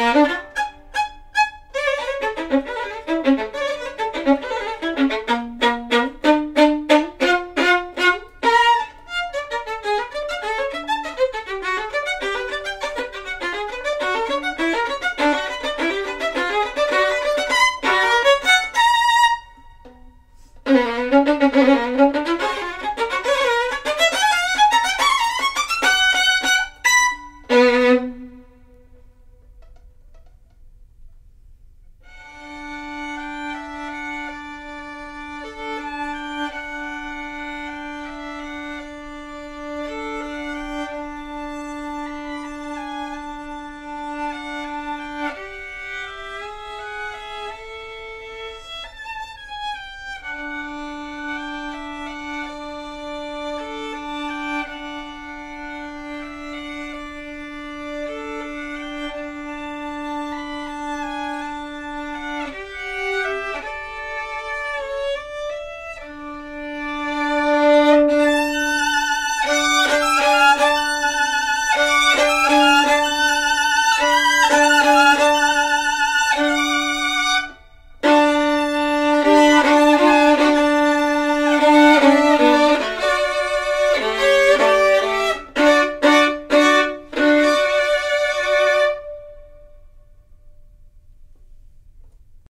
Música